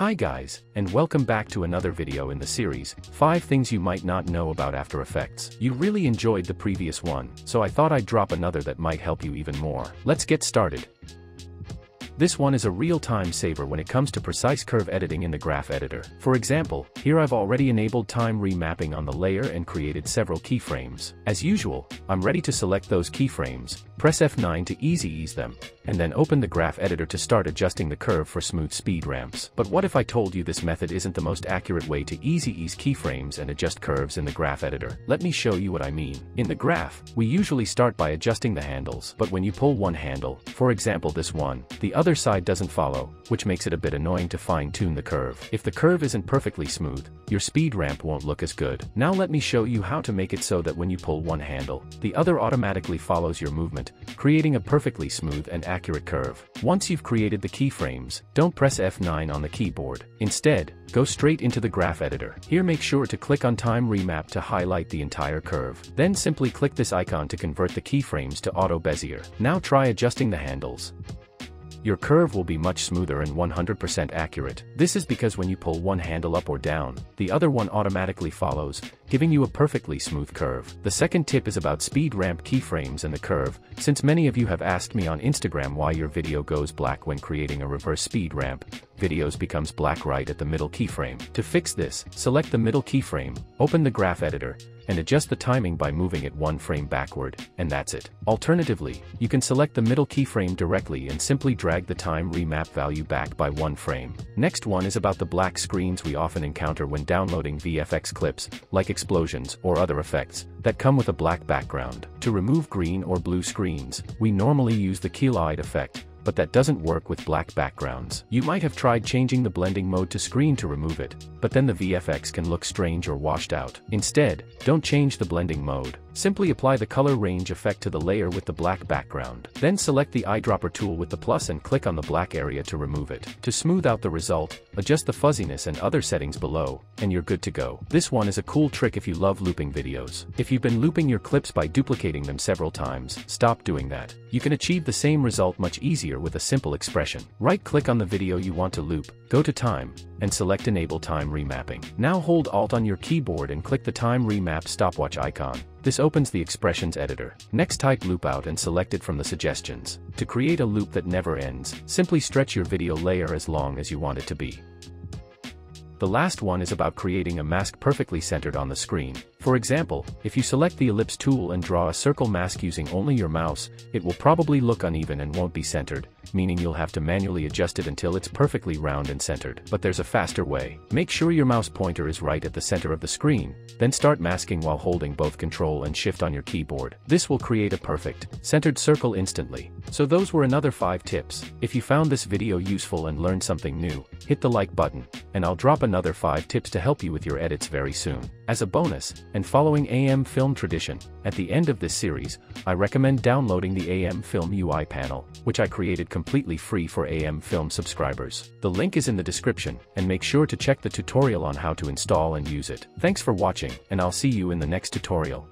Hi guys, and welcome back to another video in the series, 5 things you might not know about After Effects. You really enjoyed the previous one, so I thought I'd drop another that might help you even more. Let's get started. This one is a real time saver when it comes to precise curve editing in the graph editor. For example, here I've already enabled time remapping on the layer and created several keyframes. As usual, I'm ready to select those keyframes, press F9 to easy ease them, and then open the graph editor to start adjusting the curve for smooth speed ramps. But what if I told you this method isn't the most accurate way to easy ease keyframes and adjust curves in the graph editor? Let me show you what I mean. In the graph, we usually start by adjusting the handles, but when you pull one handle, for example this one, the other side doesn't follow, which makes it a bit annoying to fine-tune the curve. If the curve isn't perfectly smooth, your speed ramp won't look as good. Now let me show you how to make it so that when you pull one handle, the other automatically follows your movement, creating a perfectly smooth and accurate curve. Once you've created the keyframes, don't press F9 on the keyboard. Instead, go straight into the graph editor. Here make sure to click on time remap to highlight the entire curve. Then simply click this icon to convert the keyframes to auto bezier. Now try adjusting the handles your curve will be much smoother and 100% accurate. This is because when you pull one handle up or down, the other one automatically follows, giving you a perfectly smooth curve. The second tip is about speed ramp keyframes and the curve, since many of you have asked me on Instagram why your video goes black when creating a reverse speed ramp, videos becomes black right at the middle keyframe. To fix this, select the middle keyframe, open the graph editor, and adjust the timing by moving it one frame backward, and that's it. Alternatively, you can select the middle keyframe directly and simply drag the time remap value back by one frame. Next one is about the black screens we often encounter when downloading VFX clips, like explosions or other effects, that come with a black background. To remove green or blue screens, we normally use the Keylight effect, but that doesn't work with black backgrounds. You might have tried changing the blending mode to screen to remove it, but then the VFX can look strange or washed out. Instead, don't change the blending mode. Simply apply the color range effect to the layer with the black background. Then select the eyedropper tool with the plus and click on the black area to remove it. To smooth out the result, adjust the fuzziness and other settings below, and you're good to go. This one is a cool trick if you love looping videos. If you've been looping your clips by duplicating them several times, stop doing that. You can achieve the same result much easier with a simple expression. Right-click on the video you want to loop, go to Time, and select Enable Time Remapping. Now hold Alt on your keyboard and click the Time Remap stopwatch icon. This opens the expressions editor. Next type loop out and select it from the suggestions. To create a loop that never ends, simply stretch your video layer as long as you want it to be. The last one is about creating a mask perfectly centered on the screen. For example, if you select the ellipse tool and draw a circle mask using only your mouse, it will probably look uneven and won't be centered, meaning you'll have to manually adjust it until it's perfectly round and centered. But there's a faster way. Make sure your mouse pointer is right at the center of the screen, then start masking while holding both Control and Shift on your keyboard. This will create a perfect, centered circle instantly. So those were another 5 tips. If you found this video useful and learned something new, hit the like button, and I'll drop another 5 tips to help you with your edits very soon. As a bonus, and following AM Film tradition, at the end of this series, I recommend downloading the AM Film UI panel, which I created completely free for AM Film subscribers. The link is in the description, and make sure to check the tutorial on how to install and use it. Thanks for watching, and I'll see you in the next tutorial.